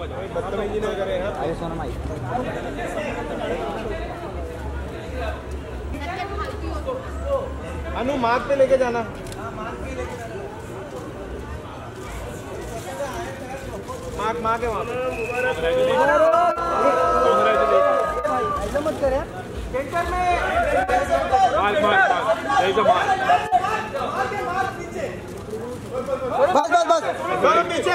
बदतमीजी नहीं करे हाँ आगे सोनम आई अनु मार्ग पे लेके जाना। मार्क मार्क है वहाँ पे। ऐसा मत करे mark mark. there is a mark. बस बस। बस दोनों पीछे।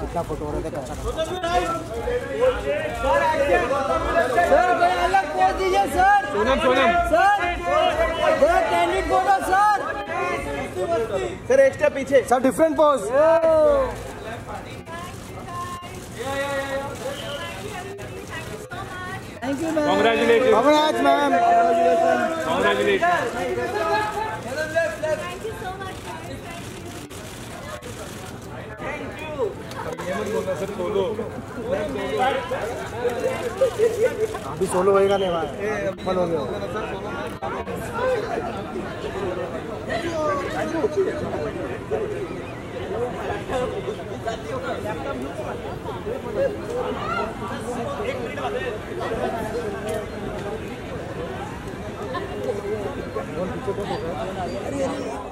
कितना फ़ोटो हो रहा कच्चा सर कोई अलग पोज दीजिए सर। सोनम सोनम। सर थोड़ा candid photo sir. Sir extra पीछे। Sir different pose thank you ma'am Congratulations. Congrats ma'am Congratulations. अभी सोलो होएगा नहीं भाई फल हो गया। Thank